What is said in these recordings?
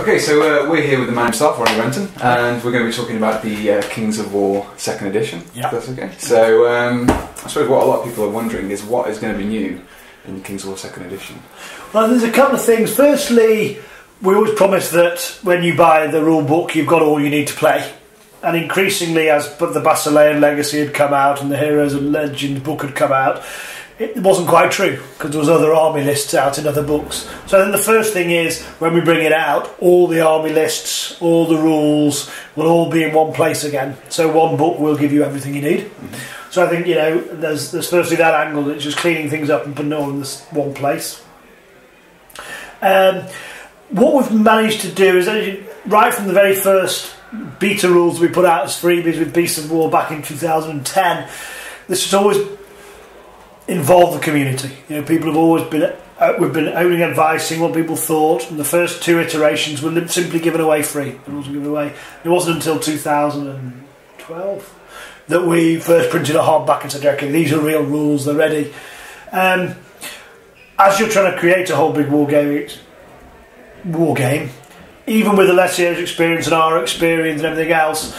Okay, so uh, we're here with the man himself, Ronnie Renton, and we're going to be talking about the uh, Kings of War Second Edition. Yeah. that's okay. So um, I suppose what a lot of people are wondering is what is going to be new in Kings of War Second Edition. Well, there's a couple of things. Firstly, we always promise that when you buy the rule book, you've got all you need to play. And increasingly, as the Basilean Legacy had come out and the Heroes and Legends book had come out, it wasn't quite true because there was other army lists out in other books. So I think the first thing is when we bring it out, all the army lists, all the rules will all be in one place again. So one book will give you everything you need. So I think you know there's there's firstly that angle that's just cleaning things up and putting it all in this one place. Um, what we've managed to do is right from the very first beta rules we put out as freebies with Beasts of War back in 2010, this has always involved the community. You know, people have always been uh, we've been only advising what people thought, and the first two iterations were simply given away free. It wasn't given away. It wasn't until 2012 that we first printed a hardback and said, "Okay, these are real rules. They're ready." Um, as you're trying to create a whole big war game, war game, even with Alessio's experience and our experience and everything else,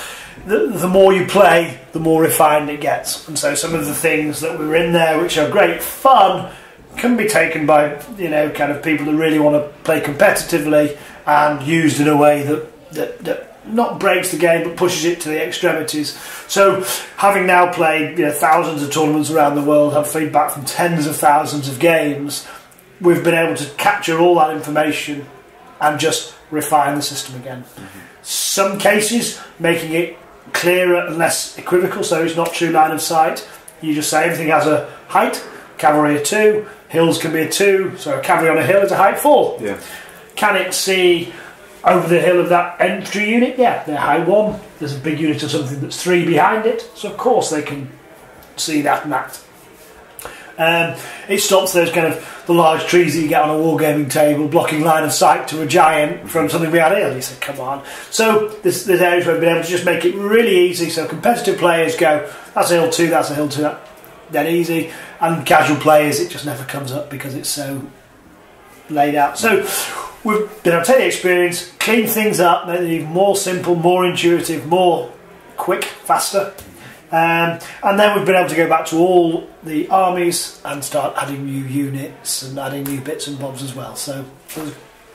the, the more you play, the more refined it gets. And so some of the things that were in there, which are great fun, can be taken by you know kind of people that really want to play competitively and used in a way that that, that not breaks the game but pushes it to the extremities. So having now played you know, thousands of tournaments around the world, have feedback from tens of thousands of games, we've been able to capture all that information and just refine the system again. Mm-hmm. Some cases making it clearer and less equivocal, so it's not true line of sight. You just say everything has a height, cavalry a two, hills can be a two, so a cavalry on a hill is a height four. Yeah. Can it see over the hill of that entry unit? Yeah, they're high one. There's a big unit of something that's three behind it, so of course they can see that and that. Um, it stops those kind of the large trees that you get on a wargaming table blocking line of sight to a giant from something behind it. You say, come on. So there's, there's areas where we've been able to just make it really easy so competitive players go, that's a hill two, that's a hill two, that, that easy. And casual players, it just never comes up because it's so laid out. So we've been able to take the experience, clean things up, make it even more simple, more intuitive, more quick, faster. Um, and then we've been able to go back to all the armies and start adding new units and adding new bits and bobs as well. So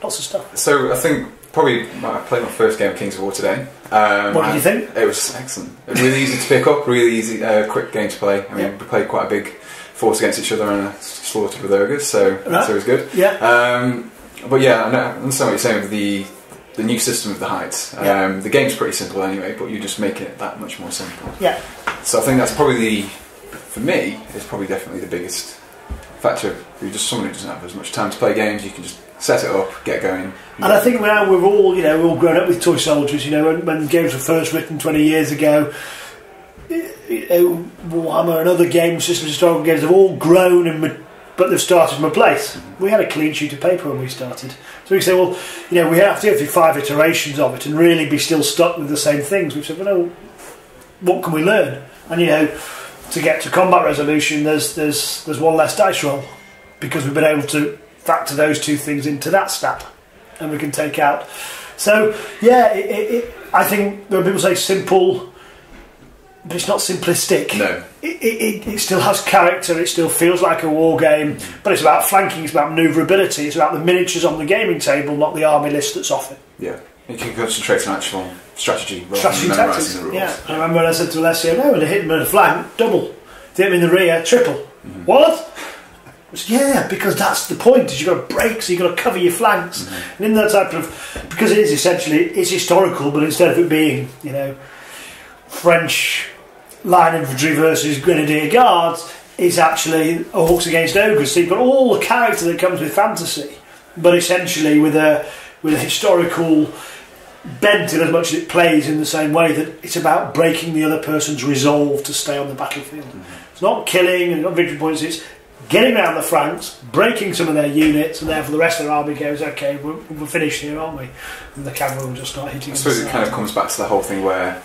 lots of stuff. So I think probably I played my first game of Kings of War today. Um, What did you think? It was excellent. Really easy to pick up, really easy, uh, quick game to play. I mean, Yeah. we played quite a big force against each other and slaughtered with ogres, so Right. that's always good. Yeah. Um, but yeah, I know- I understand what you're saying with the the new system of the heights. Um, Yeah. The game's pretty simple anyway, but you just make it that much more simple. Yeah. So I think that's probably the, for me, it's probably definitely the biggest factor. You're just someone who doesn't have as much time to play games. You can just set it up, get going. And I think now we're all, you know, we're all grown up with toy soldiers. You know, when, when games were first written 20 years ago, you know, Warhammer and other game systems, historical games, have all grown and but they've started from a place. We had a clean sheet of paper when we started, so we say, well, you know, we have to go through five iterations of it and really be still stuck with the same things. We said, well, no, what can we learn? And you know, to get to combat resolution, there's there's there's one less dice roll because we've been able to factor those two things into that stat, and we can take out. So yeah, it, it, it, I think when people say simple, but it's not simplistic. No. It, it, it, still has character. It still feels like a war game, but it's about flanking. It's about manoeuvrability. It's about the miniatures on the gaming table, not the army list that's off it. Yeah, you can concentrate on actual strategy rather Strategy than memorising the rules. Yeah, I remember when I said to Alessio, no, when they hit him in the flank, double. If hit him in the rear, triple. Mm-hmm. What? I said, yeah, because that's the point. Is you've got to break, so you've got to cover your flanks. Mm-hmm. And in that type of, because it is essentially, it's historical, but instead of it being, you know, French line infantry versus grenadier guards, is actually orcs against ogres. So you've got all the character that comes with fantasy, but essentially with a with a historical bent in as much as it plays in the same way that it's about breaking the other person's resolve to stay on the battlefield. Mm-hmm. It's not killing and not victory points, it's getting around the flanks, breaking some of their units, and therefore the rest of their army goes, okay, we're, we're finished here, aren't we? And the cavalry will just start hitting. I suppose it kind of comes back to the whole thing where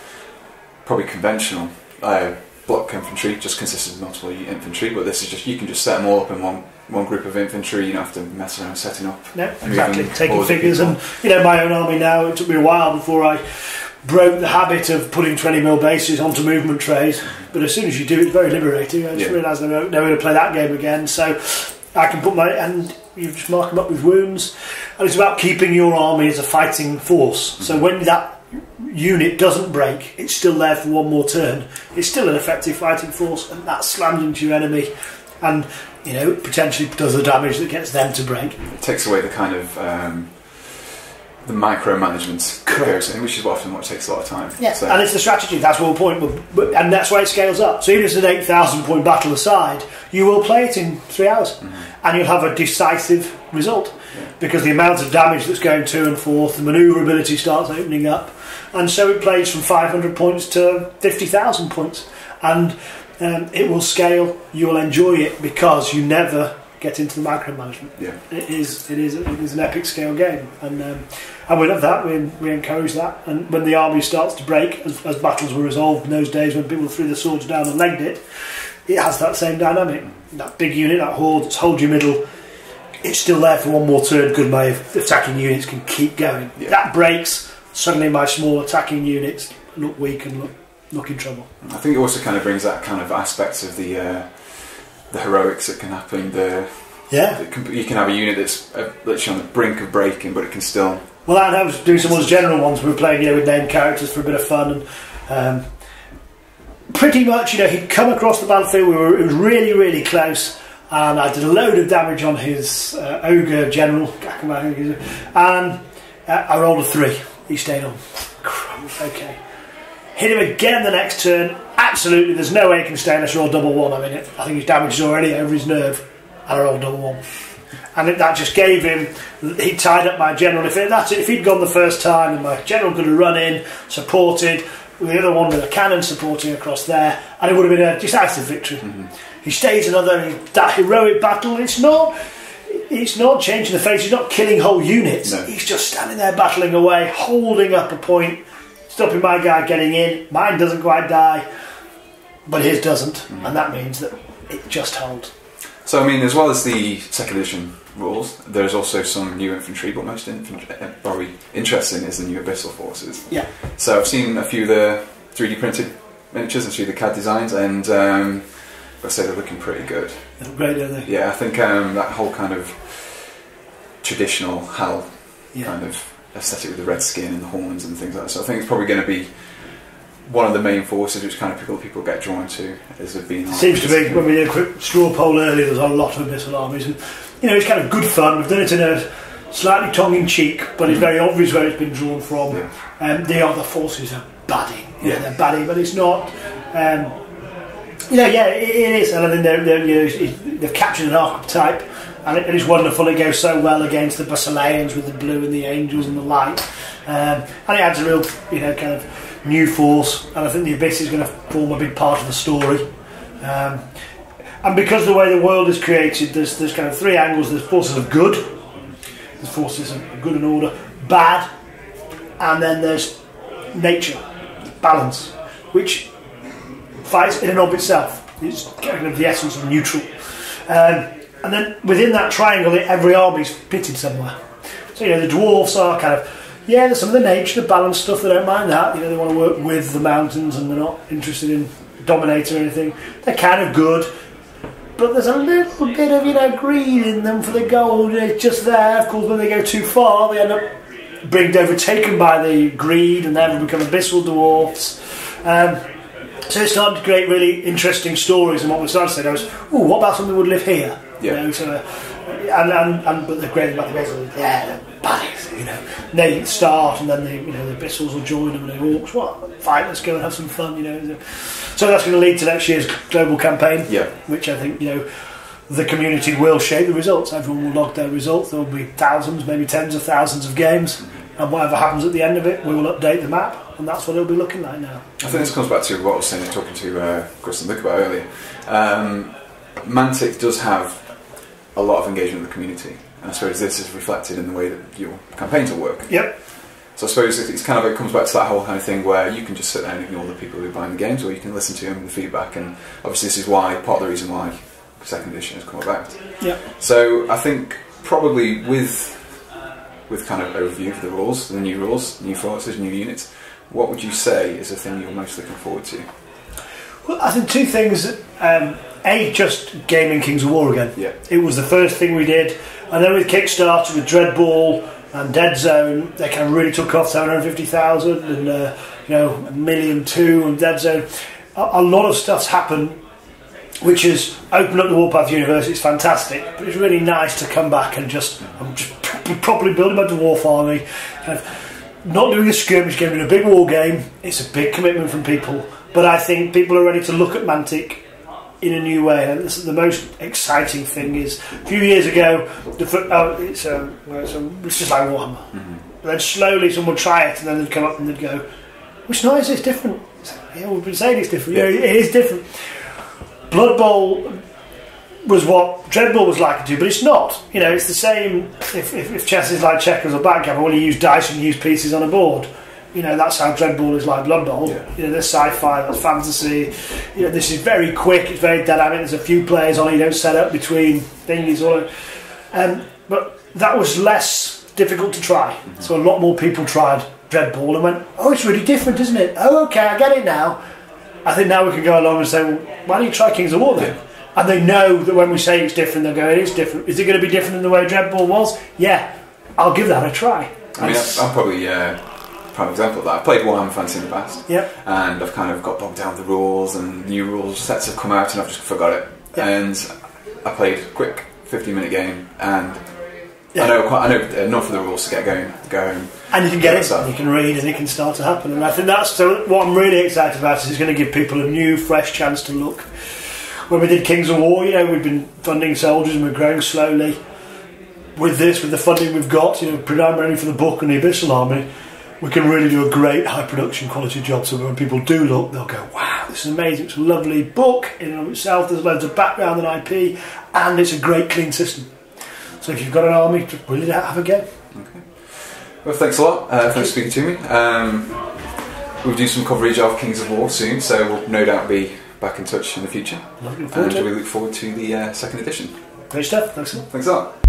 probably conventional uh, block infantry just consists of multiple infantry, but this is just you can just set them all up in one one group of infantry. You don't have to mess around setting up. No, exactly. Taking figures people. and you know my own army now. It took me a while before I broke the habit of putting 20 mil bases onto movement trays. But as soon as you do, it's very liberating. I just Yeah. realised I'm never going to play that game again. So I can put my and you just mark them up with wounds, and it's about keeping your army as a fighting force. So when that unit doesn't break, it's still there for one more turn. It's still an effective fighting force, and that slams into your enemy, and you know potentially does the damage that gets them to break. It takes away the kind of um, the micromanagement that Correct. goes in, which is often what takes a lot of time. Yeah, So- and it's the strategy. That's the whole point, but- but- and that's why it scales up. So even if it's an eight thousand point battle aside, you will play it in three hours, and you'll have a decisive result because the amount of damage that's going to and forth, the manoeuvrability starts opening up, and so it plays from five hundred points to fifty thousand points, and um, it will scale. You will enjoy it because you never get into the micromanagement. yeah. It is, it is, it is an epic scale game, and um, and we love that. We, we encourage that. And when the army starts to break, as, as battles were resolved in those days when people threw their swords down and legged it, it has that same dynamic. That big unit, that horde, that's hold your middle. It's still there for one more turn. Good way of attacking units can keep going. Yeah. That breaks. Suddenly, my small attacking units look weak and look look in trouble. I think it also kind of brings that kind of aspect of the uh, the heroics that can happen. The, Yeah. the you can have a unit that's uh, literally on the brink of breaking, but it can still. Well, I was doing some of those general ones. We were playing, you know, with named characters for a bit of fun, and um, pretty much, you know, he'd come across the battlefield. We were, it was really, really close, and I did a load of damage on his uh, ogre general, and uh, I rolled a three. He stayed on. Crumbs, Okay. Hit him again the next turn. Absolutely, there's no way he can stay unless you roll double one. I mean, it, I think his damage is already over his nerve, and I rolled double one and it, that just gave him. He tied up my general. If it, that's it, if he'd gone the first time, and my general could have run in, supported with the other one with a cannon supporting across there, and it would have been a decisive victory. Mm-hmm. He stays another he- that heroic battle. It's not. It's not changing the face. He's not killing whole units. No. He's just standing there battling away, holding up a point, stopping my guy getting in. Mine doesn't quite die, but his doesn't, and that means that it just holds. So I mean, as well as the second edition rules, there's also some new infantry, but most infantry, uh, probably interesting is the new abyssal forces. Yeah. So I've seen a few of the 3D printed miniatures and a few of the CAD designs, and um, I say they're looking pretty good. They look great, don't they? Yeah, I think um, that whole kind of traditional Hal Yeah. kind of aesthetic with the red skin and the horns and things like that. So I think it's probably going to be one of the main forces which kind of people people get drawn to as it being. Seems to be when we did a quick straw poll earlier. There's a lot of abyssal armies, and you know it's kind of good fun. We've done it in a slightly tongue in cheek, but it's very obvious where it's been drawn from. Yeah. Um, the other forces are know, Yeah. they're baddie, but it's not. Um, know, yeah, it, it is, and I think they're, they're, you know, they've captured an archetype, and it, it is wonderful. It goes so well against the Basileans with the blue and the angels and the light, um, and it adds a real, you know, kind of new force. And I think the abyss is going to form a big part of the story. Um, and because the way the world is created, there's there's kind of three angles. There's forces of good, there's forces of good and order, bad, and then there's nature, balance, which fights in and of itself. It's kind of the essence of neutral. Um, and then within that triangle, every army's pitted somewhere. So, you know, the dwarfs are kind of, yeah, there's some of the nature, the balance stuff, they don't mind that. You know, they want to work with the mountains and they're not interested in dominating or anything. They're kind of good. But there's a little bit of, you know, greed in them for the gold. It's just there. Of course, when they go too far, they end up being overtaken by the greed and then become abyssal dwarfs. Um, so it started to create really interesting stories. And what we started to say was, "Oh, what about something that would live here?" Yeah. You know, so, uh, and, and, and but the great about the abyssals, yeah, they're buddies. You know, they start and then the you know the abyssals will join them and the orcs. What? Fine, let's go and have some fun. You know, so that's going to lead to next year's global campaign Yeah. which I think you know the community will shape the results. Everyone will log their results. There will be thousands, maybe tens of thousands of games, and whatever happens at the end of it, we will update the map, and that's what it'll be looking like now. I think this comes back to what I was saying, talking to uh, Chris and Luke about earlier. Um, Mantic does have a lot of engagement with the community, and I suppose this is reflected in the way that your campaigns will work. Yep. So I suppose it- it's kind of it comes back to that whole kind of thing where you can just sit there and ignore the people who are buying the games, or you can listen to them and the feedback. And obviously, this is why part of the reason why second edition has come about. Yeah. So I think probably with with kind of overview of the rules, the new rules, new forces, new units, what would you say is the thing you're most looking forward to? Well, I think two things. Um, a, just gaming Kings of War again. Yeah. It was the first thing we did. And then with Kickstarter, with Dreadball and Deadzone, they kind of really took off 750,000 and, uh, you know, a million two and Deadzone. A, a lot of stuff's happened which has opened up the Warpath universe. It's fantastic, but it's really nice to come back and just, I'm just properly building my dwarf army. Kind of not doing a skirmish game, doing a big war game. It's a big commitment from people, but I think people are ready to look at Mantic in a new way. And the most exciting thing is a few years ago, the, oh, it's, a, it's, a, it's just like Warhammer. Mm-hmm. Then slowly someone would try it and then they'd come up and they'd go, which noise is different? Yeah, we've been saying it's different. Yeah, it is different. Blood Bowl was what Dreadball was like to do, but it's not. You know, it's the same. If, if, if chess is like checkers or backgammon, well, you use dice and you use pieces on a board. You know, that's how Dreadball is like Blood Bowl. Yeah. You know, there's sci-fi, there's fantasy. You know, this is very quick. It's very dynamic. There's a few players on it. You don't set up between things. All, um, but that was less difficult to try. Mm-hmm. So a lot more people tried Dreadball and went, "Oh, it's really different, isn't it? Oh, okay, I get it now." I think now we can go along and say, well, why don't you try Kings of War then? Yeah. And they know that when we say it's different, they'll go, it is different. Is it going to be different than the way Dreadball was? Yeah, I'll give that a try. I mean, I'm probably uh, prime example of that. I've played Warhammer Fantasy in the past, yep. and I've kind of got bogged down with the rules, and new rules sets have come out, and I've just forgot it. Yep. And I played a quick 15 minute game, and yeah. I know quite, I know enough of the rules to get going. Going and you can get it, and you can read, and it can start to happen. And I think that's so. What I'm really excited about is it's going to give people a new, fresh chance to look. When we did Kings of War, you know, we've been funding soldiers, and we're growing slowly. With this, with the funding we've got, you know, predominantly for the book and the Abyssal Army, we can really do a great high production quality job. So when people do look, they'll go, "Wow, this is amazing! It's a lovely book in and of itself. There's loads of background and IP, and it's a great clean system." So if you've got an army, just really have a go. Okay. Well, thanks a lot. Uh, for speaking to me. Um, we'll do some coverage of Kings of War soon, so we'll no doubt be back in touch in the future. Forward and we look forward to the uh, second edition. Great stuff. Thanks. Thanks a lot.